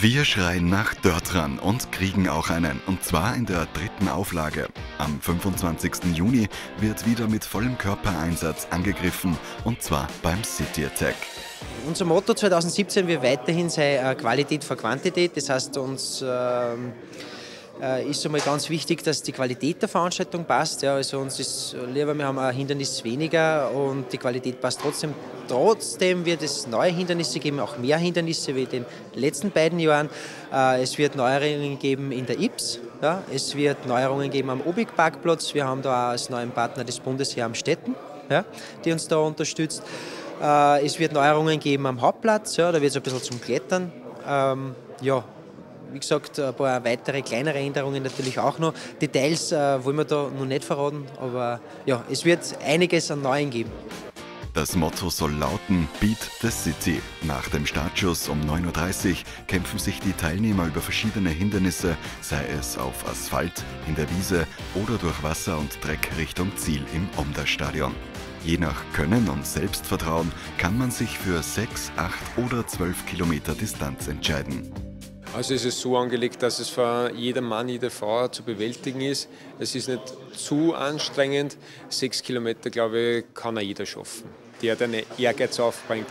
Wir schreien nach Dörtran und kriegen auch einen, und zwar in der dritten Auflage. Am 25. Juni wird wieder mit vollem Körpereinsatz angegriffen, und zwar beim City Attack. Unser Motto 2017 wird weiterhin sei äh, Qualität vor Quantität. Das heißt, uns ähm, äh, ist einmal ganz wichtig, dass die Qualität der Veranstaltung passt. Ja, also uns ist lieber, wir haben ein Hindernis weniger und die Qualität passt trotzdem. Trotzdem wird es neue Hindernisse geben, auch mehr Hindernisse wie in den letzten beiden Jahren. Äh, es wird Neuerungen geben in der IPS. Ja, es wird Neuerungen geben am Obig-Parkplatz. Wir haben da als neuen Partner das Bundesheer am Städten, ja, die uns da unterstützt. Äh, es wird Neuerungen geben am Hauptplatz, ja, da wird es ein bisschen zum Klettern. Ähm, ja, wie gesagt, ein paar weitere kleinere Änderungen natürlich auch noch. Details äh, wollen wir da noch nicht verraten, aber ja, es wird einiges an Neuen geben. Das Motto soll lauten Beat the City. Nach dem Startschuss um 9.30 Uhr kämpfen sich die Teilnehmer über verschiedene Hindernisse, sei es auf Asphalt, in der Wiese oder durch Wasser und Dreck Richtung Ziel im Omda-Stadion. Je nach Können und Selbstvertrauen kann man sich für 6, 8 oder 12 Kilometer Distanz entscheiden. Also es ist so angelegt, dass es für jeden Mann, jede Frau zu bewältigen ist. Es ist nicht zu anstrengend. Sechs Kilometer, glaube ich, kann auch jeder schaffen, der den Ehrgeiz aufbringt.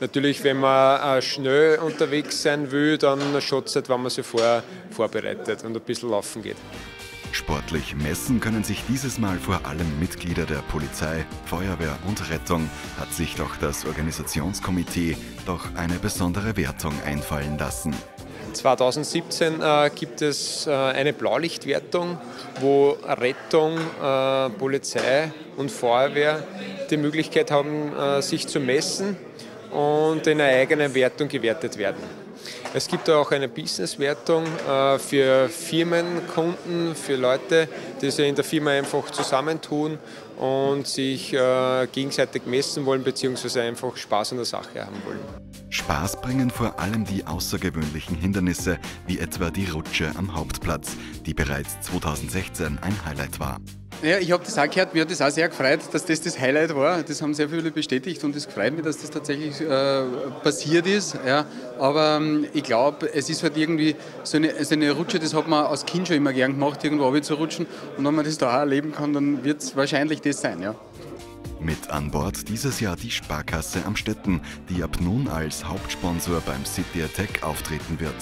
Natürlich, wenn man äh, schnell unterwegs sein will, dann schaut es halt, wenn man sich vorher vorbereitet und ein bisschen laufen geht. Sportlich messen können sich dieses Mal vor allem Mitglieder der Polizei, Feuerwehr und Rettung, hat sich doch das Organisationskomitee doch eine besondere Wertung einfallen lassen. 2017 äh, gibt es äh, eine Blaulichtwertung, wo Rettung, äh, Polizei und Feuerwehr die Möglichkeit haben, äh, sich zu messen und in einer eigenen Wertung gewertet werden. Es gibt auch eine Business-Wertung äh, für Firmenkunden, für Leute, die sich in der Firma einfach zusammentun und sich äh, gegenseitig messen wollen bzw. einfach Spaß an der Sache haben wollen. Spaß bringen vor allem die außergewöhnlichen Hindernisse, wie etwa die Rutsche am Hauptplatz, die bereits 2016 ein Highlight war. Ja, ich habe das auch gehört, mir hat das auch sehr gefreut, dass das das Highlight war. Das haben sehr viele bestätigt und es freut mich, dass das tatsächlich äh, passiert ist. Ja. Aber ähm, ich glaube, es ist halt irgendwie so eine, so eine Rutsche, das hat man als Kind schon immer gern gemacht, irgendwo zu rutschen. Und wenn man das da auch erleben kann, dann wird es wahrscheinlich das sein. Ja. Mit an Bord dieses Jahr die Sparkasse am Städten, die ab nun als Hauptsponsor beim City Attack auftreten wird.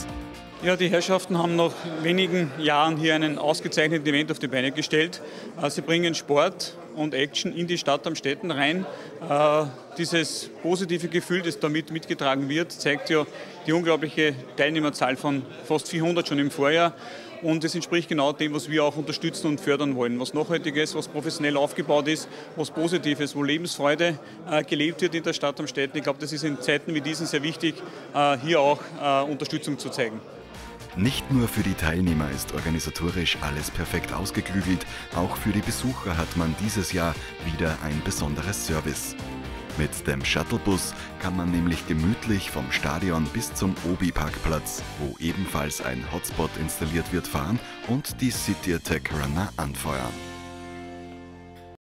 Ja, die Herrschaften haben nach wenigen Jahren hier einen ausgezeichneten Event auf die Beine gestellt. Äh, sie bringen Sport und Action in die Stadt am Städten rein. Äh, dieses positive Gefühl, das damit mitgetragen wird, zeigt ja die unglaubliche Teilnehmerzahl von fast 400 schon im Vorjahr. Und es entspricht genau dem, was wir auch unterstützen und fördern wollen. Was Nachhaltiges, was professionell aufgebaut ist, was Positives, wo Lebensfreude äh, gelebt wird in der Stadt am Städten. Ich glaube, das ist in Zeiten wie diesen sehr wichtig, hier auch Unterstützung zu zeigen. Nicht nur für die Teilnehmer ist organisatorisch alles perfekt ausgeklügelt, auch für die Besucher hat man dieses Jahr wieder ein besonderes Service. Mit dem Shuttlebus kann man nämlich gemütlich vom Stadion bis zum Obi-Parkplatz, wo ebenfalls ein Hotspot installiert wird, fahren und die City Attack Runner anfeuern.